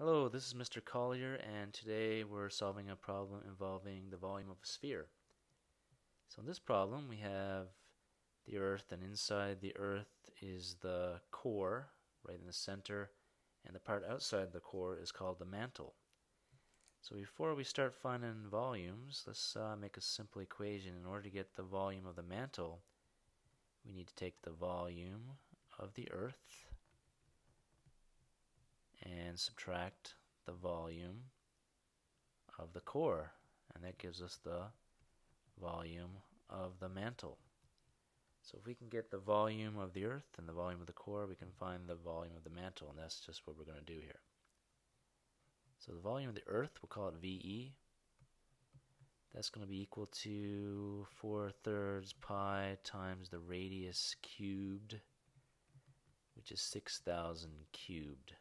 Hello, this is Mr. Collier, and today we're solving a problem involving the volume of a sphere. So in this problem, we have the Earth, and inside the Earth is the core, right in the center, and the part outside the core is called the mantle. So before we start finding volumes, let's uh, make a simple equation. In order to get the volume of the mantle, we need to take the volume of the Earth and subtract the volume of the core and that gives us the volume of the mantle. So if we can get the volume of the earth and the volume of the core we can find the volume of the mantle and that's just what we're going to do here. So the volume of the earth we'll call it VE that's going to be equal to 4 thirds pi times the radius cubed which is 6,000 cubed.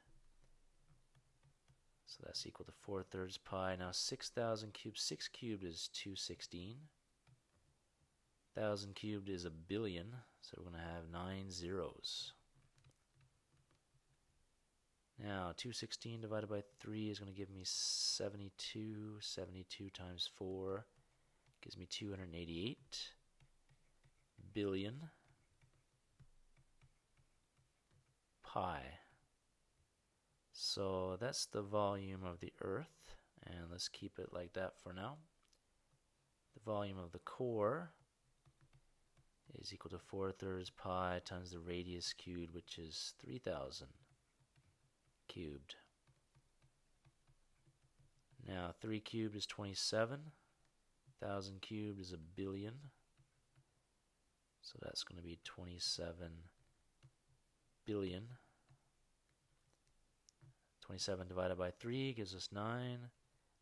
So that's equal to 4 thirds pi. Now 6,000 cubed, 6 cubed is 216. 1,000 cubed is a billion, so we're going to have 9 zeros. Now 216 divided by 3 is going to give me 72. 72 times 4 gives me 288 billion pi. So that's the volume of the Earth, and let's keep it like that for now. The volume of the core is equal to 4 thirds pi times the radius cubed, which is 3,000 cubed. Now 3 cubed is 27, 1,000 cubed is a billion, so that's going to be 27 billion 27 divided by 3 gives us 9.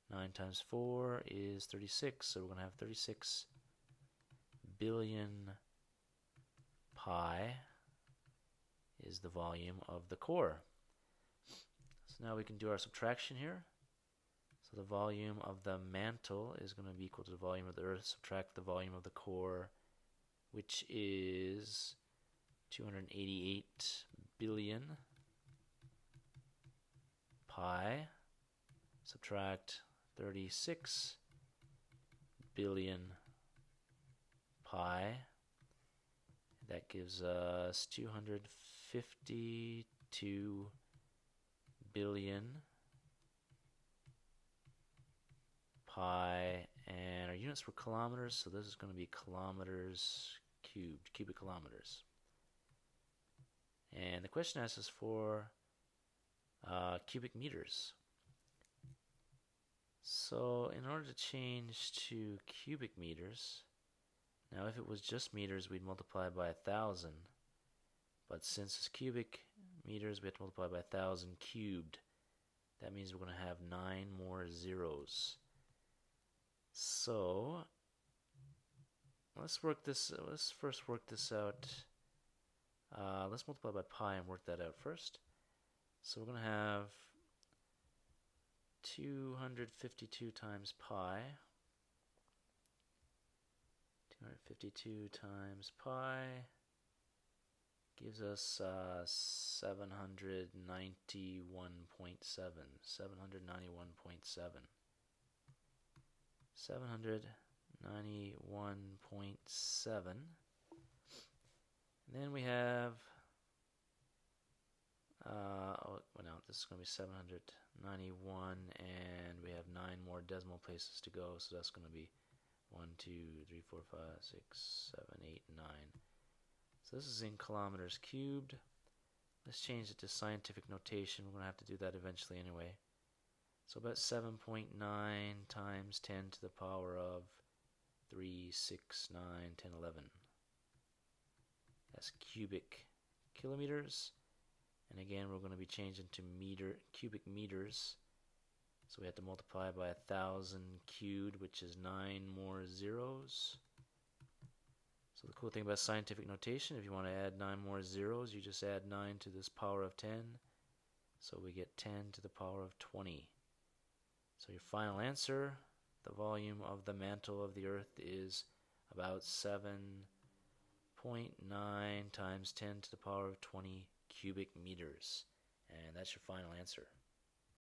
9 times 4 is 36, so we're going to have 36 billion pi is the volume of the core. So now we can do our subtraction here. So the volume of the mantle is going to be equal to the volume of the earth. Subtract the volume of the core, which is 288 billion pi, subtract 36 billion pi. That gives us 252 billion pi. And our units were kilometers, so this is going to be kilometers cubed, cubic kilometers. And the question asks us for uh, cubic meters. So in order to change to cubic meters, now if it was just meters, we'd multiply by a thousand. But since it's cubic meters, we have to multiply by a thousand cubed. That means we're going to have nine more zeros. So let's work this. Let's first work this out. Uh, let's multiply by pi and work that out first. So we're going to have 252 times pi. 252 times pi gives us uh, 791.7. 791.7. 791.7. And then we have uh, oh, well, no, this is going to be 791, and we have nine more decimal places to go, so that's going to be 1, 2, 3, 4, 5, 6, 7, 8, 9. So this is in kilometers cubed. Let's change it to scientific notation. We're going to have to do that eventually anyway. So about 7.9 times 10 to the power of 3, 6, 9, 10, 11. That's cubic kilometers. And again, we're going to be changing to meter cubic meters. So we have to multiply by a thousand cubed, which is nine more zeros. So the cool thing about scientific notation, if you want to add nine more zeros, you just add nine to this power of 10. So we get 10 to the power of 20. So your final answer, the volume of the mantle of the earth is about 7.9 times 10 to the power of 20 cubic meters. And that's your final answer.